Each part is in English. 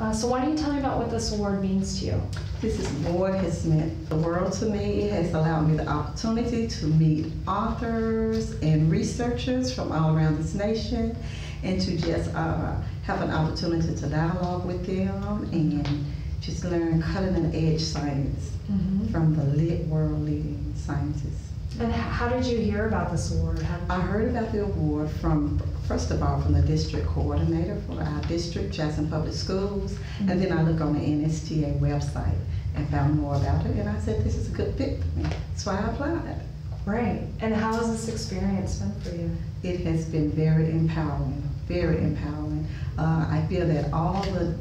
Uh, so why don't you tell me about what this award means to you? This is award has meant the world to me. It has allowed me the opportunity to meet authors and researchers from all around this nation and to just uh, have an opportunity to dialogue with them and just learn cutting edge science Mm-hmm. from the lit world leading scientists. And how did you hear about this award? How I heard about the award from, first of all, from the district coordinator for our district, Jackson Public Schools, and then I looked on the NSTA website and found more about it, and I said, this is a good fit for me. So I applied. Great. And how has this experience been for you? It has been very empowering, very empowering. Uh, I feel that all the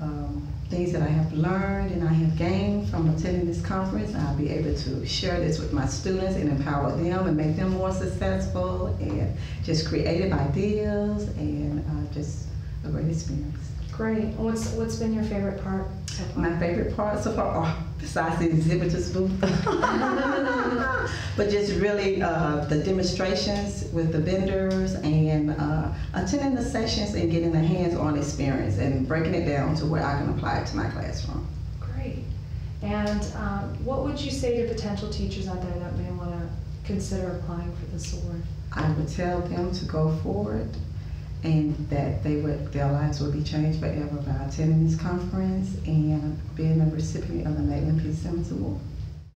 um, things that I have learned and I have gained from attending this conference, I'll be able to share this with my students and empower them and make them more successful and just creative ideas and uh, just a great experience. Great. What's what's been your favorite part so? My favorite part so far, are besides the exhibitors booth, but just really uh, the demonstrations with the vendors and uh, attending the sessions and getting a hands-on experience and breaking it down to where I can apply it to my classroom. Great. And um, what would you say to potential teachers out there that may want to consider applying for this award? I would tell them to go forward and that they would their lives would be changed forever by attending this conference and being a recipient of the Maitland P. Simmons Award.